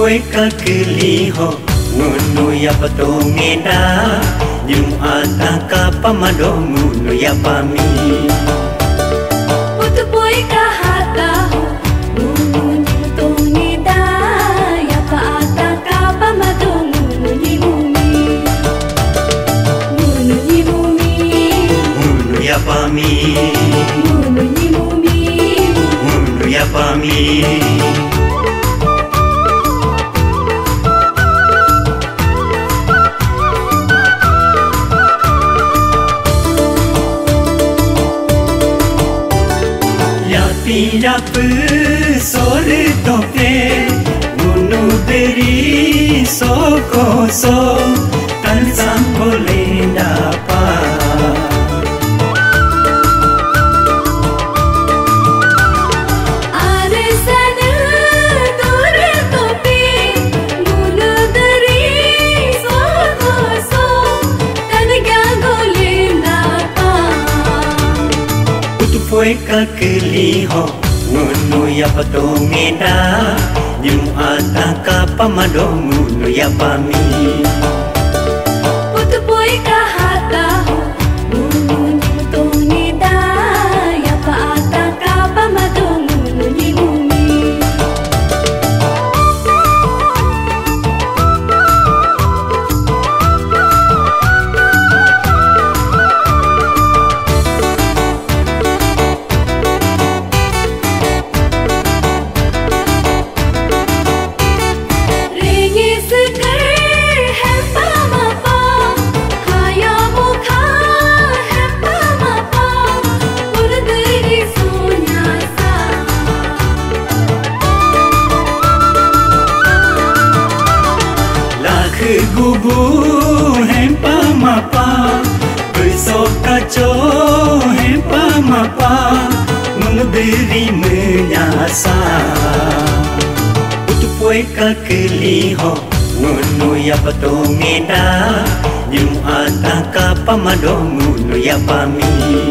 Hoi kakeli ho nunu ya patungina Yung ata ka pamado nunu ya pami Utupoy kahata ho Ngunu ni patungina Ya pa ata ka pamado Ngunu ni mumi mumi mumi பிறப்பு சொரு தொப்பே உன்னுதிரி சோகோ சோ Utupoi kakili ho Ngunu ya patongeda Yung ata ka pamado Ngunu ya pami mi. Gubu hempa mapa Besok kacau hempa mapa Memberi menyasar Utupoi kakili ho Ngunu ya patongeda Yung ata ka pamado Ngunu ya pami